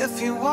if you want